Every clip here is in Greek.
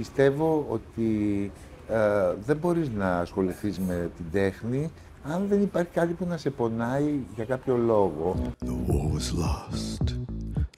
πιστεύω ότι ε, δεν μπορείς να ασχοληθείς με την τέχνη αν δεν υπάρχει κάτι που να σε πονάει για κάποιο λόγο. The war was lost,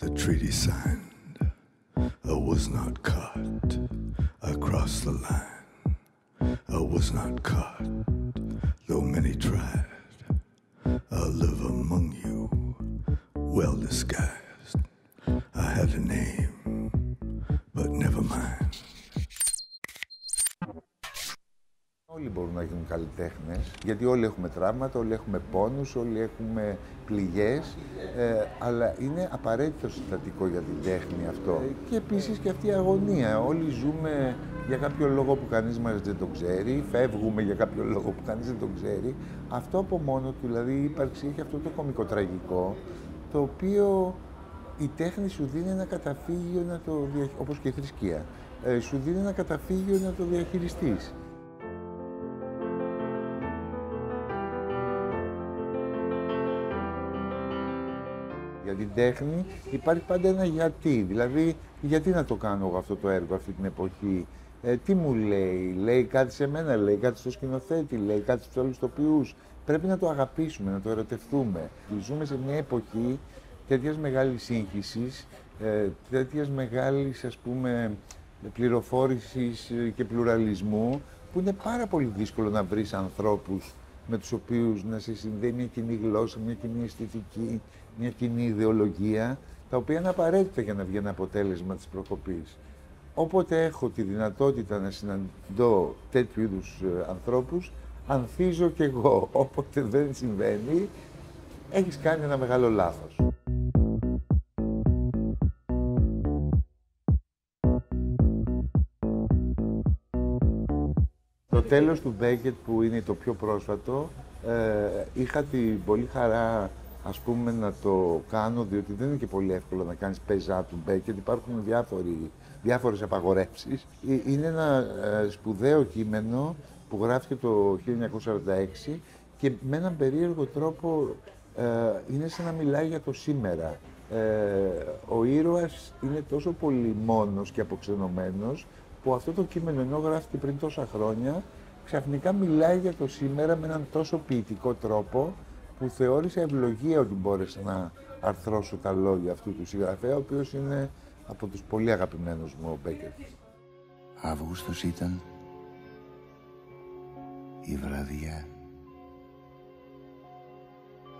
the treaty signed, I was not cut across the line. I was not caught, though many tried. I live among you, well disguised. I had a name, Όλοι μπορούν να γίνουν καλλιτέχνες, γιατί όλοι έχουμε τραύματα, όλοι έχουμε πόνους, όλοι έχουμε πληγές, ε, αλλά είναι απαραίτητο συστατικό για την τέχνη αυτό. Και επίσης και αυτή η αγωνία. Όλοι ζούμε για κάποιο λόγο που κανείς μας δεν το ξέρει, φεύγουμε για κάποιο λόγο που κανείς δεν το ξέρει. Αυτό από μόνο του, δηλαδή η ύπαρξη έχει αυτό το κομικό τραγικό, το οποίο η τέχνη σου δίνει ένα καταφύγιο, να το διαχ... όπως και η θρησκεία, ε, σου δίνει ένα καταφύγιο να το διαχειριστείς. Για την τέχνη υπάρχει πάντα ένα γιατί. Δηλαδή, γιατί να το κάνω εγώ αυτό το έργο αυτή την εποχή; Ε, τι μου λέει, λέει κάτι σε μένα, λέει κάτι στο σκηνοθέτη, λέει κάτι στους άλλους τοπιούς. Πρέπει να το αγαπήσουμε, να το ερωτευτούμε. Ζούμε σε μια εποχή τέτοιας μεγάλης σύγχυσης, ε, τέτοιας μεγάλης ας πούμε πληροφόρησης και πλουραλισμού, που είναι πάρα πολύ δύσκολο να βρεις ανθρώπους με τους οποίους να σε συνδέει μια κοινή γλώσσα, μια κοινή αισθητική, μια κοινή ιδεολογία, τα οποία είναι απαραίτητα για να βγει ένα αποτέλεσμα της προκοπής. Όποτε έχω τη δυνατότητα να συναντώ τέτοιου είδους ε, ανθρώπους, ανθίζω κι εγώ. Όποτε δεν συμβαίνει, έχεις κάνει ένα μεγάλο λάθος. Τέλος του Μπέκετ που είναι το πιο πρόσφατο, ε, είχα την πολύ χαρά ας πούμε να το κάνω, διότι δεν είναι και πολύ εύκολο να κάνεις πεζά του Μπέκετ, υπάρχουν διάφοροι, διάφορες απαγορεύσεις. Ε, Είναι ένα ε, σπουδαίο κείμενο που γράφηκε το 1946 και με έναν περίεργο τρόπο ε, είναι σαν να μιλάει για το σήμερα. Ε, ο ήρωας είναι τόσο πολύ μόνος και αποξενωμένος που αυτό το κείμενο ενώ γράφτηκε πριν τόσα χρόνια ξαφνικά μιλάει για το σήμερα με έναν τόσο ποιητικό τρόπο που θεώρησα ευλογία ότι μπόρεσα να αρθρώσω τα λόγια αυτού του συγγραφέα, ο οποίος είναι από τους πολύ αγαπημένους μου ο Μπέκερ. Αύγουστος ήταν η βραδιά.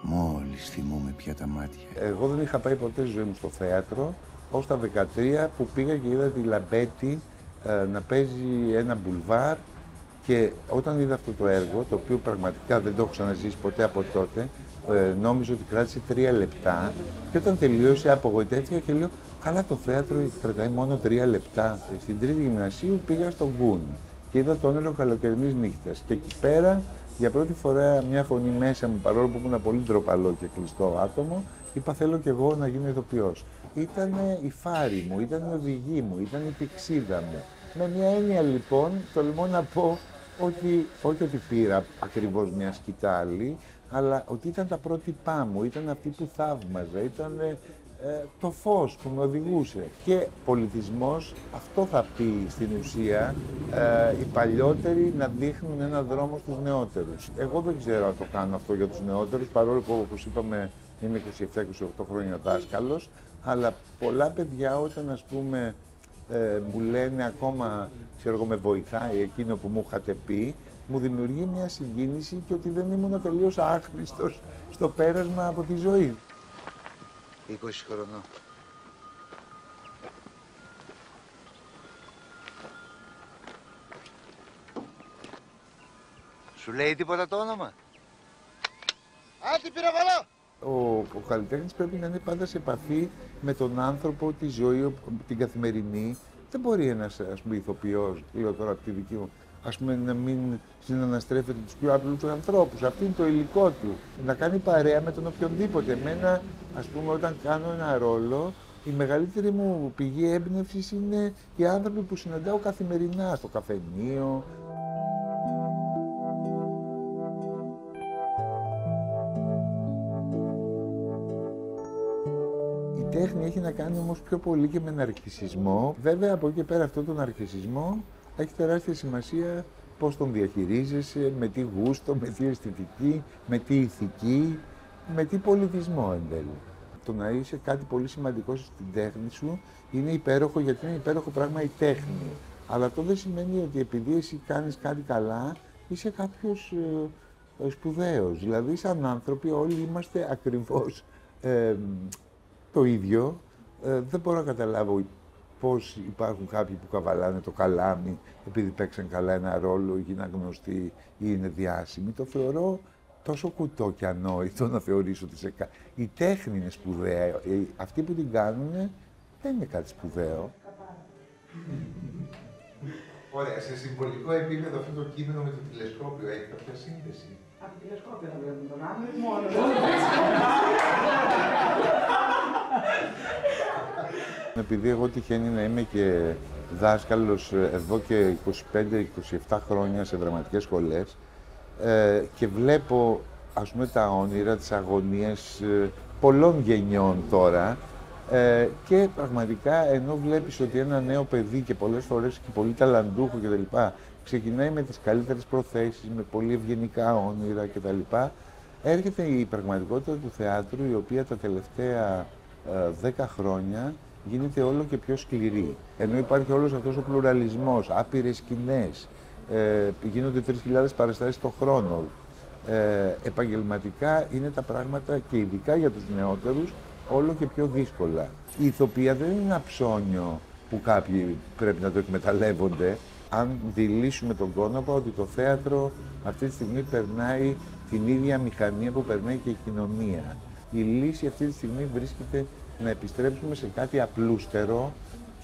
Μόλις θυμούμαι πια τα μάτια. Εγώ δεν είχα πάει ποτέ στη ζωή μου στο θέατρο, ως τα 13 που πήγα και είδα τη Λαμπέτη ε, να παίζει ένα μπουλβάρ και όταν είδα αυτό το έργο, το οποίο πραγματικά δεν το έχω ξαναζήσει ποτέ από τότε, ε, νόμιζα ότι κράτησε τρία λεπτά και όταν τελείωσε απογοητεύτηκα και λέω καλά το θέατρο κρατάει μόνο τρία λεπτά. Στην τρίτη γυμνασίου πήγα στον Γκουν και είδα το όνειρο καλοκαιρινής νύχτας και εκεί πέρα για πρώτη φορά μια φωνή μέσα μου, παρόλο που ήμουν πολύ ντροπαλό και κλειστό άτομο, είπα θέλω κι εγώ να γίνω ηθοποιός. Ήταν η φάρη μου, ήταν η οδηγή μου, ήταν η πηξίδα μου. Με μια έννοια λοιπόν, τολμώ να πω ότι, όχι ότι πήρα ακριβώς μια σκητάλη, αλλά ότι ήταν τα πρότυπά μου, ήταν αυτοί που θαύμαζα, ήταν ε, το φως που με οδηγούσε. Και πολιτισμός, αυτό θα πει στην ουσία, ε, οι παλιότεροι να δείχνουν έναν δρόμο στους νεότερους. Εγώ δεν ξέρω αν το κάνω αυτό για τους νεότερους, παρόλο που όπως είπαμε είμαι 27-28 χρόνια δάσκαλος, αλλά πολλά παιδιά όταν ας πούμε ε, μου λένε ακόμα, ξέρω εγώ, με βοηθάει εκείνο που μου είχατε πει, μου δημιουργεί μια συγκίνηση και ότι δεν ήμουν τελείως άχρηστος στο πέρασμα από τη ζωή. 20 χρονών. Σου λέει τίποτα το όνομα; Άντι πυροβολό! Ο, ο καλλιτέχνης πρέπει να είναι πάντα σε επαφή με τον άνθρωπο, τη ζωή, ο- την καθημερινή. Δεν μπορεί ένας, ας πούμε, ηθοποιός, λέω τώρα από τη δική μου, ας πούμε, να μην συναναστρέφεται τους πιο απλούς ανθρώπους. Αυτό είναι το υλικό του. Να κάνει παρέα με τον οποιονδήποτε. Εμένα, ας πούμε, όταν κάνω ένα ρόλο, η μεγαλύτερη μου πηγή έμπνευσης είναι οι άνθρωποι που συναντάω καθημερινά στο καφενείο, τέχνη έχει να κάνει όμως πιο πολύ και με ναρκισισμό. Βέβαια από εκεί και πέρα αυτό τον ναρκισισμό έχει τεράστια σημασία πώς τον διαχειρίζεσαι, με τι γούστο, με τι αισθητική, με τι ηθική, με τι πολιτισμό εν τέλει. Το να είσαι κάτι πολύ σημαντικό στην τέχνη σου είναι υπέροχο γιατί είναι υπέροχο πράγμα η τέχνη. Αλλά αυτό δεν σημαίνει ότι επειδή εσύ κάνεις κάτι καλά, είσαι κάποιος ε, ε, σπουδαίος. Δηλαδή, σαν άνθρωποι όλοι είμαστε ακριβώς ε, το ίδιο. Ε, δεν μπορώ να καταλάβω πώς υπάρχουν κάποιοι που καβαλάνε το καλάμι επειδή παίξαν καλά ένα ρόλο ή είναι γνωστοί ή είναι διάσημοι. Το θεωρώ τόσο κουτό και ανόητο να θεωρήσω ότι σε κα... Η τέχνη είναι σπουδαία. Ε, αυτοί που την κάνουν δεν είναι κάτι σπουδαίο. Ωραία, σε συμβολικό επίπεδο αυτό το κείμενο με το τηλεσκόπιο έχει κάποια σύνδεση; Από το τηλεσκόπιο θα βλέπουμε τον άνθρωπο μόνο. Επειδή εγώ τυχαίνει να είμαι και δάσκαλος εδώ και 25-27 χρόνια σε δραματικές σχολές ε, και βλέπω ας πούμε τα όνειρα, τις αγωνίες ε, πολλών γενιών τώρα ε, και πραγματικά ενώ βλέπεις ότι ένα νέο παιδί και πολλές φορές και πολύ ταλαντούχο κτλ. ξεκινάει με τις καλύτερες προθέσεις, με πολύ ευγενικά όνειρα κτλ. Έρχεται η πραγματικότητα του θεάτρου η οποία τα τελευταία δέκα χρόνια γίνεται όλο και πιο σκληρή. Ενώ υπάρχει όλος αυτός ο πλουραλισμός, άπειρες σκηνές, ε, γίνονται 3.000 παραστάσεις το χρόνο. Ε, επαγγελματικά είναι τα πράγματα και ειδικά για τους νεότερους όλο και πιο δύσκολα. Η ηθοποιία δεν είναι ένα ψώνιο που κάποιοι πρέπει να το εκμεταλλεύονται. Αν δηλήσουμε τον κόνοπα ότι το θέατρο αυτή τη στιγμή περνάει την ίδια μηχανία που περνάει και η κοινωνία. Η λύση αυτή τη στιγμή βρίσκεται να επιστρέψουμε σε κάτι απλούστερο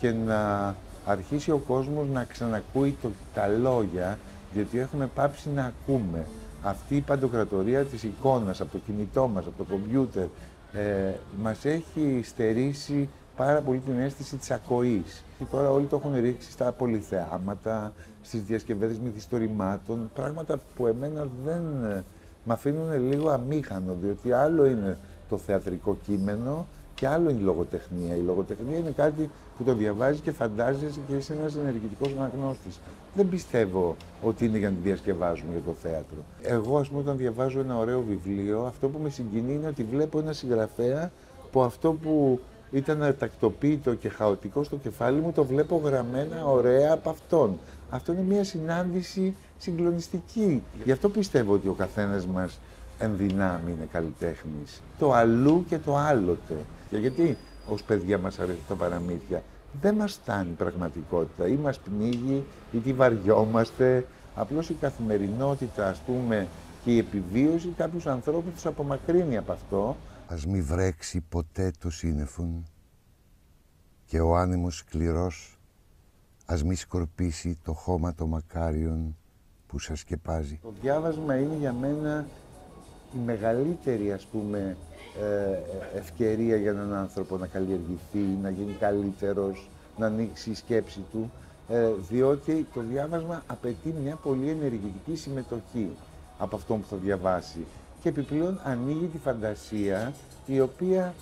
και να αρχίσει ο κόσμος να ξανακούει το, τα λόγια, γιατί έχουμε πάψει να ακούμε. Αυτή η παντοκρατορία της εικόνας από το κινητό μας, από το κομπιούτερ, ε, μας έχει στερήσει πάρα πολύ την αίσθηση της ακοής. Και τώρα όλοι το έχουν ρίξει στα πολυθεάματα, στις διασκευές μυθιστορημάτων, πράγματα που εμένα δεν ε, με αφήνουν λίγο αμήχανο, διότι άλλο είναι το θεατρικό κείμενο και άλλο είναι η λογοτεχνία. Η λογοτεχνία είναι κάτι που το διαβάζεις και φαντάζεσαι και είσαι ένας ενεργητικός αναγνώστη. Δεν πιστεύω ότι είναι για να τη διασκευάζουμε για το θέατρο. Εγώ, ας πούμε, όταν διαβάζω ένα ωραίο βιβλίο, αυτό που με συγκινεί είναι ότι βλέπω ένα συγγραφέα που αυτό που ήταν τακτοποίητο και χαοτικό στο κεφάλι μου, το βλέπω γραμμένα ωραία από αυτόν. Αυτό είναι μια συνάντηση συγκλονιστική. Γι' αυτό πιστεύω ότι ο καθένας μας εν δυνάμει είναι καλλιτέχνης. Το αλλού και το άλλοτε. Και γιατί ως παιδιά μας αρέσει τα παραμύθια. Δεν μας φτάνει η πραγματικότητα. Ή μας πνίγει, ή τη βαριόμαστε. Απλώς η καθημερινότητα, ας πούμε, και η επιβίωση κάποιους ανθρώπους τους απομακρύνει από αυτό. Ας μη βρέξει ποτέ το σύννεφον και ο άνεμος σκληρός ας μη σκορπίσει το χώμα των μακάριων που σας σκεπάζει. Το διάβασμα είναι για μένα η μεγαλύτερη, ας πούμε, ε, ευκαιρία για έναν άνθρωπο να καλλιεργηθεί, να γίνει καλύτερος, να ανοίξει η σκέψη του, ε, διότι το διάβασμα απαιτεί μια πολύ ενεργητική συμμετοχή από αυτό που θα διαβάσει και επιπλέον ανοίγει τη φαντασία η οποία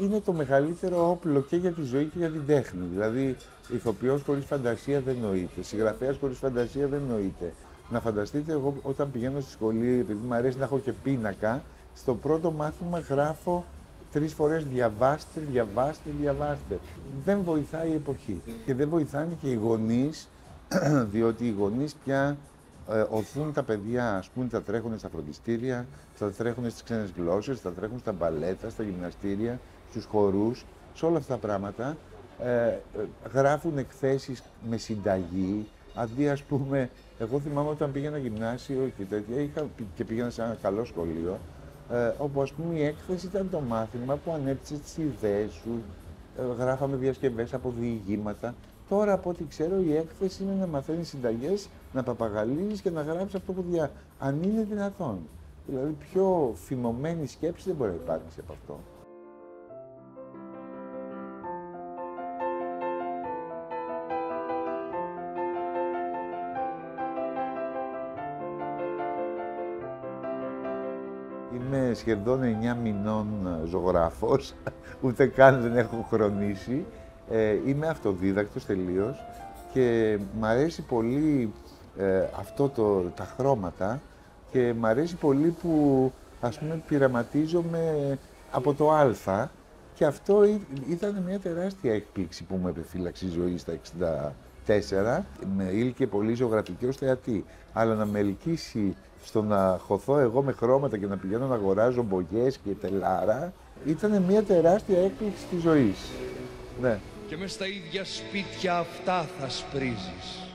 είναι το μεγαλύτερο όπλο και για τη ζωή και για την τέχνη. Δηλαδή, ηθοποιός χωρίς φαντασία δεν νοείται, συγγραφέας χωρίς φαντασία δεν νοείται. Να φανταστείτε, εγώ όταν πηγαίνω στη σχολή, επειδή μου αρέσει να έχω και πίνακα, στο πρώτο μάθημα γράφω τρεις φορές διαβάστε, διαβάστε, διαβάστε. Δεν βοηθάει η εποχή. Και δεν βοηθάνε και οι γονείς, διότι οι γονείς πια ε, οθούν τα παιδιά, ας πούμε, τα τρέχουν στα φροντιστήρια, τα τρέχουν στις ξένες γλώσσες, τα τρέχουν στα μπαλέτα, στα γυμναστήρια, στους χορούς, σε όλα αυτά τα πράγματα. Ε, ε γράφουν εκθέσεις με συνταγή, αντί ας πούμε, εγώ θυμάμαι όταν πήγαινα γυμνάσιο και τέτοια, είχα, και πήγαινα σε ένα καλό σχολείο, ε, όπου ας πούμε η έκθεση ήταν το μάθημα που ανέπτυξε τις ιδέες σου, ε, γράφαμε διασκευές από διηγήματα. Τώρα από ό,τι ξέρω η έκθεση είναι να μαθαίνεις συνταγές, να παπαγαλίζεις και να γράψεις αυτό που δια... αν είναι δυνατόν. Δηλαδή πιο φημωμένη σκέψη δεν μπορεί να υπάρξει από αυτό. Σχεδόν 9 μηνών ζωγράφος, ούτε καν δεν έχω χρονίσει. Ε, είμαι αυτοδίδακτος τελείως και μ' αρέσει πολύ ε, αυτό το, τα χρώματα και μ' αρέσει πολύ που ας πούμε πειραματίζομαι από το α και αυτό ήταν μια τεράστια εκπλήξη που μου επιφύλαξε η ζωή στα 64. Με ήλκε πολύ ζωγραφική ως θεατή. Αλλά να με ελκύσει στο να χωθώ εγώ με χρώματα και να πηγαίνω να αγοράζω μπογιές και τελάρα, ήταν μια τεράστια έκπληξη της ζωής. Ναι. Και μες στα ίδια σπίτια αυτά θα σπρίζεις.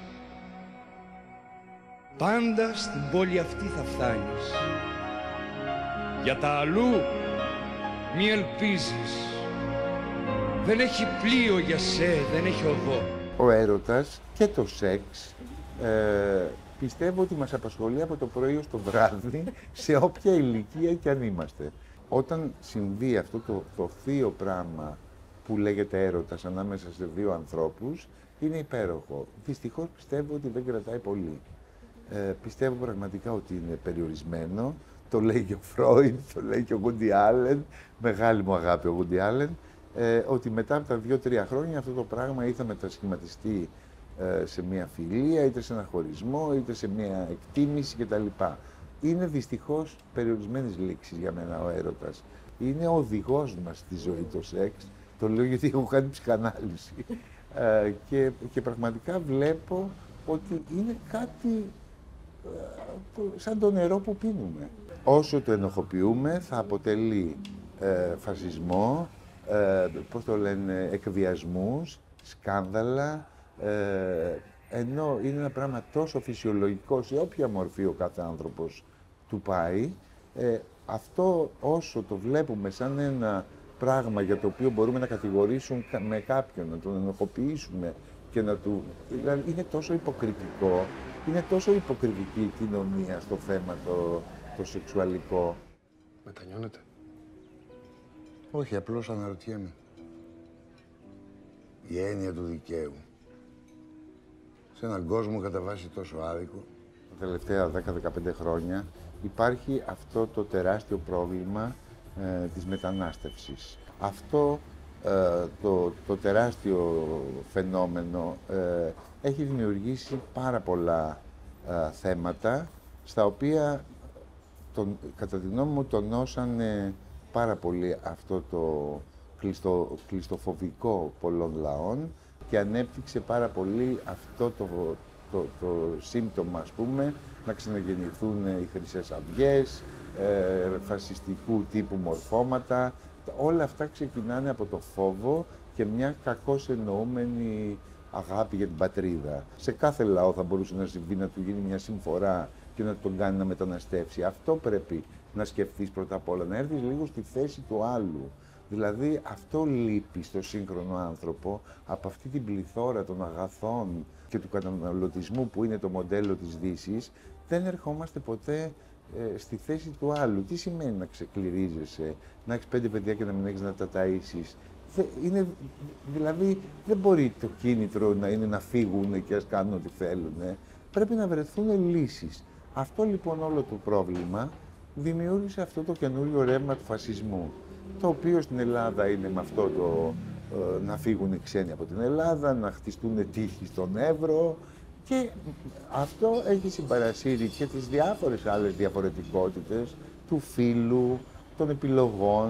Πάντα στην πόλη αυτή θα φτάνεις. Για τα αλλού μη ελπίζεις. Δεν έχει πλοίο για σε, δεν έχει οδό. Ο έρωτας και το σεξ ε, πιστεύω ότι μας απασχολεί από το πρωί ως το βράδυ σε όποια ηλικία και αν είμαστε. Όταν συμβεί αυτό το, το θείο πράγμα που λέγεται έρωτας ανάμεσα σε δύο ανθρώπους, είναι υπέροχο. Δυστυχώς πιστεύω ότι δεν κρατάει πολύ. Ε, πιστεύω πραγματικά ότι είναι περιορισμένο. Το λέει και ο Φρόιντ, το λέει και ο Γκούντι Άλεν, μεγάλη μου αγάπη ο Γκούντι Άλεν, ε, ότι μετά από τα δύο-τρία χρόνια αυτό το πράγμα ή θα μετασχηματιστεί ε, σε μια φιλία, είτε σε ένα χωρισμό, είτε σε μια εκτίμηση κτλ. Είναι δυστυχώς περιορισμένες λήξεις για μένα ο έρωτας. Είναι ο οδηγός μας στη ζωή το σεξ. Το λέω γιατί έχω κάνει ψυχανάλυση. Ε, και, και πραγματικά βλέπω ότι είναι κάτι ε, σαν το νερό που πίνουμε. Όσο το ενοχοποιούμε θα αποτελεί ε, φασισμό, ε, πώς το λένε, εκβιασμούς, σκάνδαλα, ε, ενώ είναι ένα πράγμα τόσο φυσιολογικό σε όποια μορφή ο κάθε άνθρωπος του πάει, ε, αυτό όσο το βλέπουμε σαν ένα πράγμα για το οποίο μπορούμε να κατηγορήσουμε με κάποιον, να τον ενοχοποιήσουμε και να του... Δηλαδή είναι τόσο υποκριτικό, είναι τόσο υποκριτική η κοινωνία στο θέμα το, το σεξουαλικό. Μετανιώνετε. Όχι, απλώς αναρωτιέμαι. Η έννοια του δικαίου. Σε έναν κόσμο κατά βάση τόσο άδικο. Τα τελευταία 10-15 χρόνια υπάρχει αυτό το τεράστιο πρόβλημα ε, της μετανάστευσης. Αυτό ε, το, το τεράστιο φαινόμενο ε, έχει δημιουργήσει πάρα πολλά ε, θέματα στα οποία τον, κατά τη γνώμη μου τονώσανε πάρα πολύ αυτό το κλειστο, κλειστοφοβικό πολλών λαών και ανέπτυξε πάρα πολύ αυτό το, το, το σύμπτωμα, ας πούμε, να ξαναγεννηθούν οι Χρυσές Αυγές, ε, φασιστικού τύπου μορφώματα. Όλα αυτά ξεκινάνε από το φόβο και μια κακώς εννοούμενη αγάπη για την πατρίδα. Σε κάθε λαό θα μπορούσε να συμβεί να του γίνει μια συμφορά και να τον κάνει να μεταναστεύσει. Αυτό πρέπει να σκεφτείς πρώτα απ' όλα, να έρθεις λίγο στη θέση του άλλου. Δηλαδή αυτό λείπει στο σύγχρονο άνθρωπο από αυτή την πληθώρα των αγαθών και του καταναλωτισμού που είναι το μοντέλο της δύσης, δεν ερχόμαστε ποτέ ε, στη θέση του άλλου. Τι σημαίνει να ξεκληρίζεσαι, να έχεις πέντε παιδιά και να μην έχεις να τα ταΐσεις; Είναι, δηλαδή δεν μπορεί το κίνητρο να είναι να φύγουν και ας κάνουν ό,τι θέλουν. Πρέπει να βρεθούν λύσεις. Αυτό λοιπόν όλο το πρόβλημα δημιούργησε αυτό το καινούριο ρεύμα του φασισμού, το οποίο στην Ελλάδα είναι με αυτό το ε, να φύγουν οι ξένοι από την Ελλάδα, να χτιστούν τείχοι στον Εύρο και αυτό έχει συμπαρασύρει και τις διάφορες άλλες διαφορετικότητες του φίλου, των επιλογών,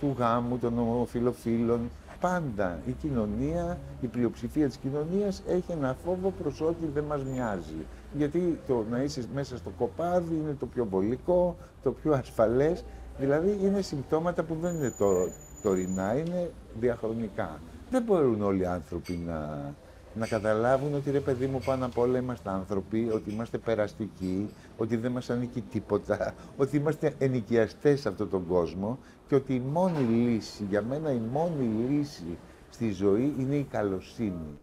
του γάμου, των ομοφιλοφίλων. Πάντα η κοινωνία, η πλειοψηφία της κοινωνίας έχει ένα φόβο προς ό,τι δεν μας μοιάζει γιατί το να είσαι μέσα στο κοπάδι είναι το πιο βολικό, το πιο ασφαλές. Δηλαδή είναι συμπτώματα που δεν είναι το, τωρινά, είναι διαχρονικά. Δεν μπορούν όλοι οι άνθρωποι να, να καταλάβουν ότι ρε παιδί μου πάνω απ' όλα είμαστε άνθρωποι, ότι είμαστε περαστικοί, ότι δεν μας ανήκει τίποτα, ότι είμαστε ενοικιαστές σε αυτόν τον κόσμο και ότι η μόνη λύση, για μένα η μόνη λύση στη ζωή είναι η καλοσύνη.